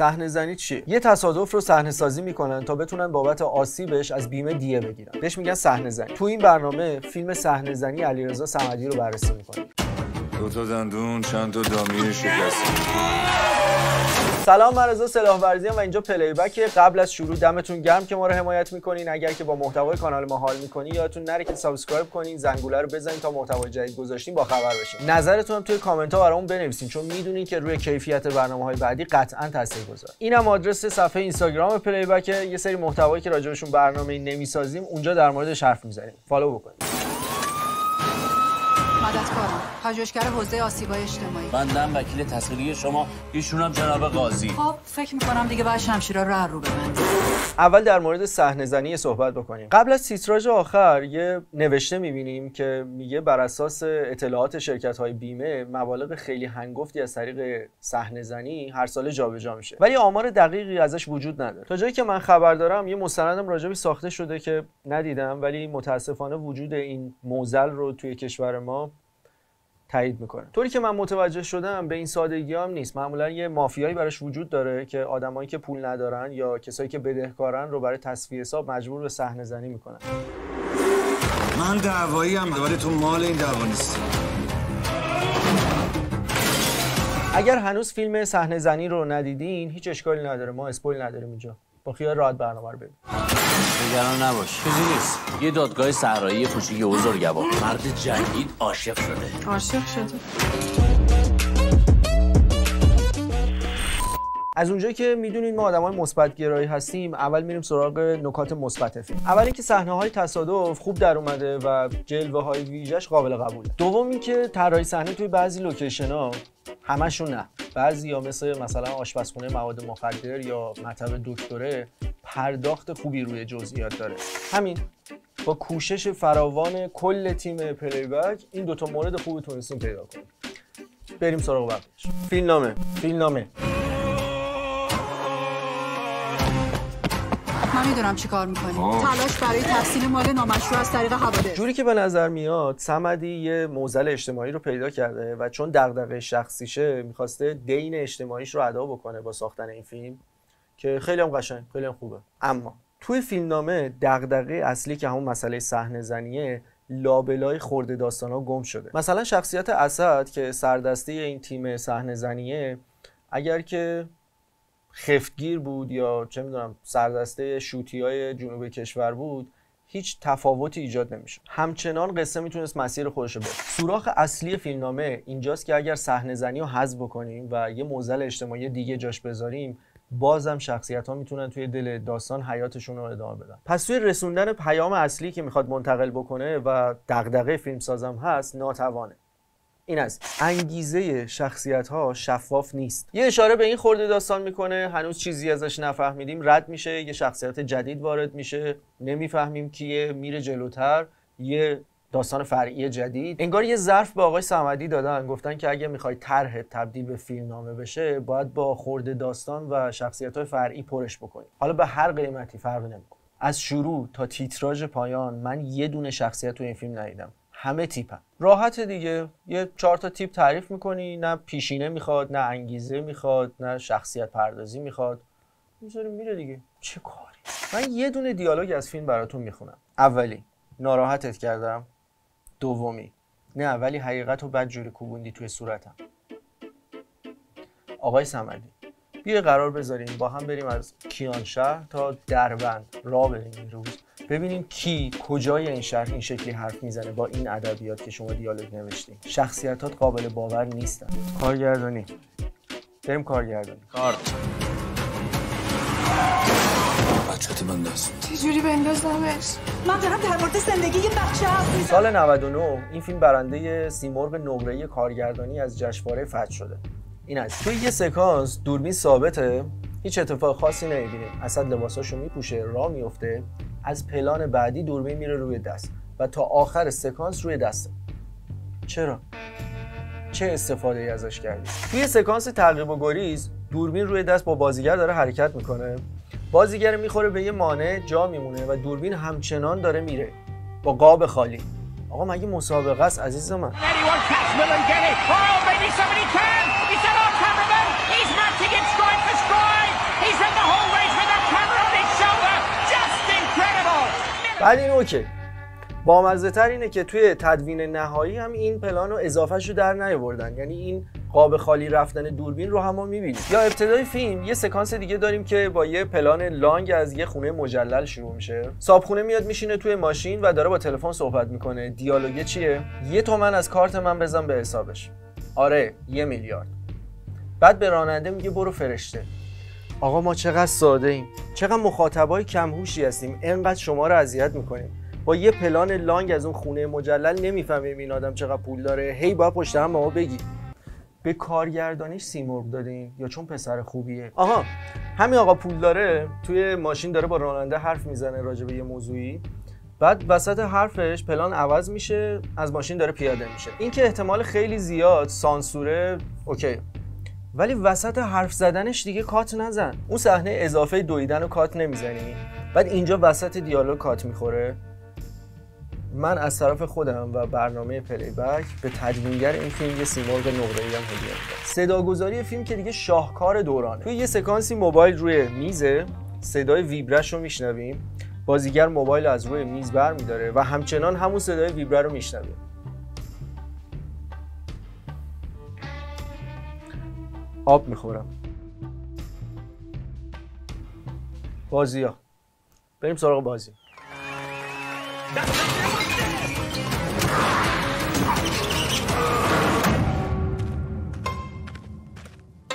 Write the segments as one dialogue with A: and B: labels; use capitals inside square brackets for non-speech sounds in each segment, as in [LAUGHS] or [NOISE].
A: صحنه زنی چیه؟ یه تصادف رو صحنه سازی می‌کنن تا بتونن بابت آسیبش از بیمه دیه بگیرن. بهش میگن صحنه زنی تو این برنامه فیلم صحنه زنی علیرضا صمدی رو بررسی می‌کنیم.
B: دو تا دندون چند تا دامیر شکسته.
A: سلام من رضا سلاح ورزیم و اینجا Playback قبل از شروع دمتون گرم که ما رو حمایت می‌کنین. اگر که با محتوای کانال ما حال می‌کنین یادتون نره که subscribe کنین زنگوله رو بزنین تا محتوای جدید گذاشتیم با خبر بشین. نظرتون هم توی کامنت ها برامون بنویسین چون می‌دونین که روی کیفیت برنامه های بعدی قطعا تاثیرگذار اینم آدرس صفحه اینستاگرام Playback یه سری محتوایی که راجبشون برنامه نمی‌سازیم اونجا در موردش حرف می‌زنیم. follow بکنید
C: مددکارم پژوهشگر حوزه آسیبای اجتماعی.
D: بندم وکیل تصویری شما ایشونم جناب قاضی.
C: خب فکر می‌کنم دیگه باید شمشیرا رو رو ببندیم.
A: اول در مورد صحنه زنی صحبت بکنیم. قبل از تیتراژ آخر یه نوشته می‌بینیم که میگه بر اساس اطلاعات شرکت های بیمه مبالغ خیلی هنگفتی از طریق صحنه زنی هر سال جابجا میشه. ولی آمار دقیقی ازش وجود نداره. تا جایی که من خبر دارم یه مستندم راجبی ساخته شده که ندیدم ولی متاسفانه وجود این موزل رو توی کشور ما تایید می‌کنه. طوری که من متوجه شدم به این سادگی هم نیست. معمولا یه مافیایی براش وجود داره که آدمایی که پول ندارن یا کسایی که بدهکارن رو برای تصفیه حساب مجبور به صحنه زنی می‌کنن.
B: من دعوایی هم ولی تو مال این دعوا نیستی.
A: اگر هنوز فیلم صحنه زنی رو ندیدین هیچ اشکالی نداره. ما اسپویل نداریم اینجا. با خیال راحت برنامه رو ببین
D: نگران نباش. چیزی نیست. یه دادگاه صحرایی کوچیک بزرگوار مرد جنگید عاشق شده.
C: عاشق شده.
A: از اونجایی که می‌دونین ما آدمای مثبت گرایی هستیم اول میریم سراغ نکات مثبت فیلم. اول اینکه صحنه های تصادف خوب در اومده و جلوه های ویژش قابل قبوله. دوم اینکه طراحی صحنه توی بعضی لوکیشن ها همشون نه. بعضی یا مثل مثلا آشپزخونه مواد مخدر یا مطب دکتره پرداخت خوبی روی جزئیات داره. همین. با کوشش فراوان کل تیم Playback این دوتا مورد خوبی تونستیم پیدا کنیم. بریم سراغ بقیه‌اش فیلم نامه. فیلم نامه.
C: من می‌دونم چی کار می‌کنی. تلاش برای تحصیل مال نامشروع از طریق حوادث.
A: جوری که به نظر میاد سمدی یه موزل اجتماعی رو پیدا کرده و چون دغدغه شخصیشه می‌خواسته دین اجتماعیش رو ادا بکنه با ساختن این فیلم که خیلی هم قشنگ خیلی هم خوبه. اما توی فیلمنامه دغدغه اصلی که همون مسئله صحنه زنیه لابلای خورده داستان ها گم شده. مثلا شخصیت اسد که سردسته این تیم صحنه زنیه اگر که خفتگیر بود یا چه می‌دونم سردسته شوتی های جنوب کشور بود هیچ تفاوتی ایجاد نمیشه همچنان قصه می‌تونست مسیر خودش رو بره سوراخ اصلی فیلمنامه اینجاست که اگر صحنه زنی رو حذف بکنیم و یه موزل اجتماعی دیگه جاش بذاریم بازم شخصیت ها می‌تونن توی دل داستان حیاتشون رو ادامه بدن. پس توی رسوندن پیام اصلی که می‌خواد منتقل بکنه و دغدغه فیلم سازم هست ناتوانه. این است انگیزه شخصیت ها شفاف نیست. یه اشاره به این خورده داستان می‌کنه هنوز چیزی ازش نفهمیدیم. رد میشه یه شخصیت جدید وارد میشه. نمی‌فهمیم کیه میره جلوتر. یه داستان فرعی جدید. انگار یه ظرف به آقای صمدی دادن. گفتن که اگه می‌خوای طرح تبدیل به فیلم نامه بشه باید با خورده داستان و شخصیت های فرعی پرش بکنی. حالا به هر قیمتی فرقی نمی‌کنه. از شروع تا تیتراژ پایان من یه دونه شخصیت تو این فیلم ندیدم. همه تیپن. راحت دیگه. یه چهار تا تیپ تعریف می‌کنی. نه پیشینه می‌خواد نه انگیزه می‌خواد نه شخصیت پردازی می‌خواد. می‌ذاریم میره دیگه. چه کاری؟ من یه دونه دیالوگ از فیلم براتون می‌خونم. اولی ناراحتت کردم. دومی. نه ولی حقیقت رو بد جوری کوبوندی توی صورتم. آقای سمدی بیا قرار بذاریم با هم بریم از کیانشهر تا دربند را بریم این روز ببینیم کی کجای این شهر این شکلی حرف می‌زنه با این ادبیات که شما دیالوگ نوشتین. شخصیتات قابل باور نیستن. کارگردانی. بریم کارگردانی.
D: کارت.
B: بچه بنداز؟
E: چجوری بندازمش من دارم در مورد زندگی یه بچه حرف می‌زنم.
A: سال 99 این فیلم برنده سیمرغ نقره کارگردانی از جشنواره فتح شده. این از توی یه سکانس دوربین ثابته؟ هیچ اتفاق خاصی نمی‌بینیم اسد لباساشو میپوشه راه میفته از پلان بعدی دوربین میره روی دست و تا آخر سکانس روی دسته چرا؟ چه استفاده ای ازش کردی؟ توی سکانس تعقیب و گریز دوربین روی دست با بازیگر داره حرکت می‌کنه. بازیگر می‌خوره به یه مانع جا میمونه و دوربین همچنان داره میره. با قاب خالی. آقا مگه مسابقه است عزیز من؟ بعد این اوکی. بامزه تر اینه که توی تدوین نهایی هم این پلان رو اضافه شو در نیاوردن. یعنی این قاب خالی رفتن دوربین رو هم ما می‌بینیم. یا ابتدای فیلم یه سکانس دیگه داریم که با یه پلان لانگ از یه خونه مجلل شروع میشه. صابخونه میاد میشینه توی ماشین و داره با تلفن صحبت می‌کنه. دیالوگ چیه؟ یه تومن از کارت من بزن به حسابش. آره یه میلیارد. بعد به راننده میگه برو فرشته. آقا ما چقدر ساده ایم. چقدر مخاطبای کمهوشی هستیم. انقدر شما رو اذیت می‌کنیم. با یه پلان لانگ از اون خونه مجلل نمی‌فهمیم این آدم چقدر پول داره. هی باید پشت هم ما بگی. به کارگردانیش سیمرغ دادیم یا چون پسر خوبیه؟ آها همین آقا پول داره توی ماشین داره با راننده حرف می‌زنه راجع به یه موضوعی. بعد وسط حرفش پلان عوض میشه از ماشین داره پیاده میشه. این که احتمال خیلی زیاد سانسوره OK. ولی وسط حرف زدنش دیگه کات نزن. اون صحنه اضافه دویدن و کات نمی‌زنی. بعد اینجا وسط دیالوگ کات می‌خوره. من از طرف خودم و برنامه Playback به تدوینگر این فیلم یه سیمرغ نقره‌ای هم هدیه میدم. صداگذاری فیلم که دیگه شاهکار دورانه. توی یه سکانسی موبایل روی میزه صدای ویبرش رو میشنویم. بازیگر موبایل از روی میز بر میداره و همچنان همون صدای ویبره رو میشنویم آب می‌خورم. بازی ها بریم سراغ بازی. [LAUGHS]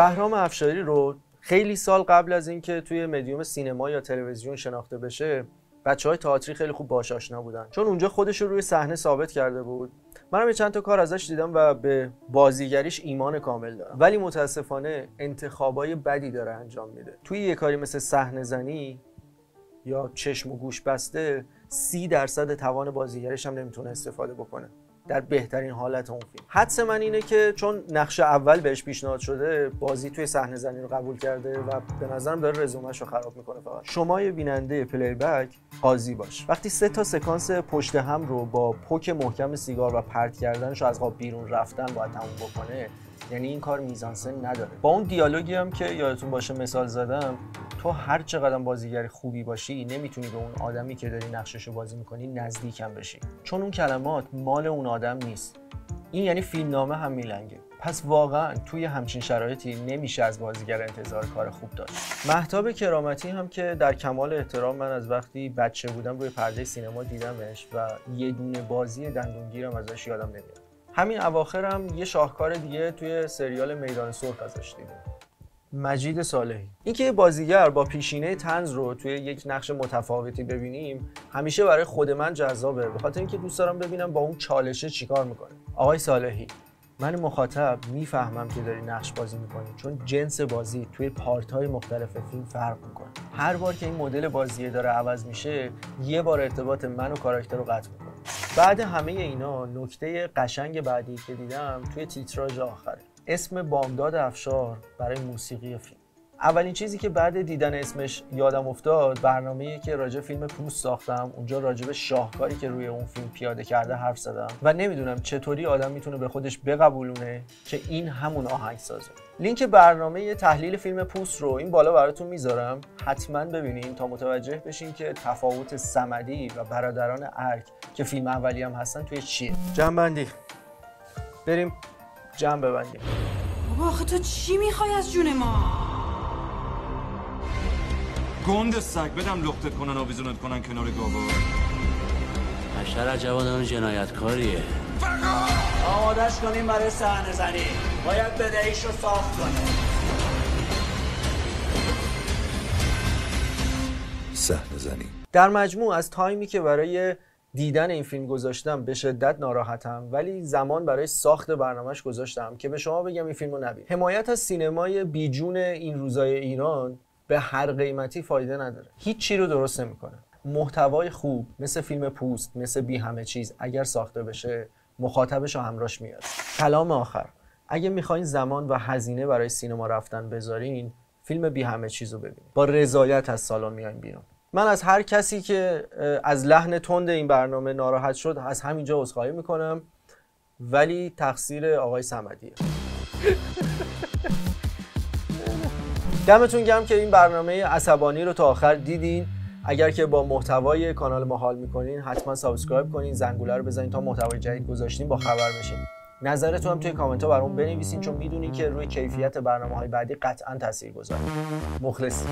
A: بهرام افشاری رو خیلی سال قبل از اینکه توی مدیوم سینما یا تلویزیون شناخته بشه بچه های تئاتری خیلی خوب باش آشنا بودن. چون اونجا خودش رو روی صحنه ثابت کرده بود. منم یه چند تا کار ازش دیدم و به بازیگریش ایمان کامل دارم. ولی متاسفانه انتخابای بدی داره انجام میده. توی یه کاری مثل صحنه زنی یا چشم و گوش بسته سی درصد توان بازیگرش هم نمی‌تونه استفاده بکنه. در بهترین حالت اون فیلم. حدس من اینه که چون نقش اول بهش پیشنهاد شده بازی توی صحنه زنی رو قبول کرده و به نظرم داره رزومش رو خراب می‌کنه فقط. شما یه بیننده پلی بک قاضی باش. وقتی سه تا سکانس پشت هم رو با پک محکم سیگار و پرت کردنش از قاب بیرون رفتن باید تموم بکنه یعنی این کار میزانسن نداره. با اون دیالوگی هم که یادتون باشه مثال زدم تو هر چقدر بازیگر خوبی باشی نمی‌تونی به اون آدمی که داری نقشش رو بازی می‌کنی نزدیکم بشی. چون اون کلمات مال اون آدم نیست. این یعنی فیلمنامه هم میلنگه. پس واقعا توی همچین شرایطی نمیشه از بازیگر انتظار کار خوب داشت. محتاب کرامتی هم که در کمال احترام من از وقتی بچه بودم روی پرده سینما دیدمش و یه دونه بازی دندونگیرم ازش یادم نمیاد. همین اواخر هم یه شاهکار دیگه توی سریال میدان سرخ ازش دیدم مجید صالحی. اینکه بازیگر با پیشینه تنز رو توی یک نقش متفاوتی ببینیم همیشه برای خود من جذابه. به خاطر اینکه دوست دارم ببینم با اون چالشه چیکار می‌کنه. آقای صالحی من مخاطب می‌فهمم که داری نقش بازی می‌کنی چون جنس بازی توی پارت های مختلف فیلم فرق می‌کنه. هر بار که این مدل بازی داره عوض میشه یه بار ارتباط من و کاراکتر رو قطع می‌کنه. بعد همه اینا نکته قشنگ بعدی که دیدم توی تیتراژ آخره. اسم بامداد افشار برای موسیقی فیلم. اولین چیزی که بعد دیدن اسمش یادم افتاد برنامه‌ای که راجع فیلم پوست ساختم. اونجا راجع به شاهکاری که روی اون فیلم پیاده کرده حرف زدم. و نمی‌دونم چطوری آدم می‌تونه به خودش بقبولونه که این همون آهنگسازه. لینک برنامه تحلیل فیلم پوست رو این بالا براتون می‌ذارم. حتما ببینین تا متوجه بشین که تفاوت سمدی و برادران ارک که فیلم اولی هم هستن توی چیه جنبندی. بریم جمع ببندیم.
E: بابا آخه تو چی می‌خوای از جون ما؟
B: گند سگ. بدم لختت کنن آویزونت کنن کنار گاوا.
D: بشر عجب آدم جنایتکاریه.
F: آمادش کنیم برای صحنه زنی. باید بدهیش رو صاف کنه.
B: صحنه زنی.
A: در مجموع از تایمی که برای دیدن این فیلم گذاشتم به شدت ناراحتم ولی زمان برای ساخت برنامهش گذاشتم که به شما بگم این فیلم رو نبید حمایت از سینمای بیجون این روزای ایران به هر قیمتی فایده نداره. هیچ چی رو درست نمی‌کنه. محتوای خوب مثل فیلم پوست مثل بی همه چیز اگر ساخته بشه مخاطبش رو همراش میاد کلام آخر. اگه می‌خواین زمان و هزینه برای سینما رفتن بذارین فیلم بی همه چیز رو ببینید با رضایت از سالن میایم بیرون. من از هر کسی که از لحن تند این برنامه ناراحت شد از همینجا عذرخواهی می‌کنم. ولی تقصیر آقای صمدیه. دمتون گرم که این برنامه عصبانی رو تا آخر دیدین. اگر که با محتوای کانال ما حال می‌کنین حتما subscribe کنین زنگوله رو بزنین تا محتوای جدید گذاشتیم با خبر بشین. نظرتون هم توی کامنت ها برام بنویسین چون می‌دونین که روی کیفیت برنامه های بعدی قطعا تاثیر گذاره مخلص